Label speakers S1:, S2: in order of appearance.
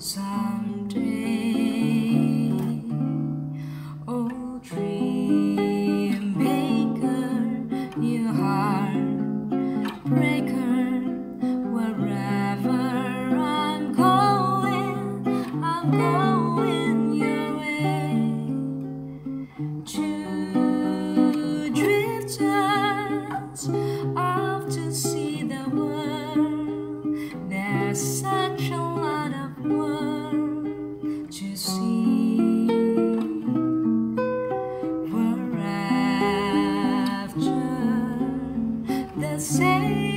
S1: Someday, oh, dream maker, heart breaker, wherever I'm going, I'm going your way. Two drifters off to see the world. There's such a Same.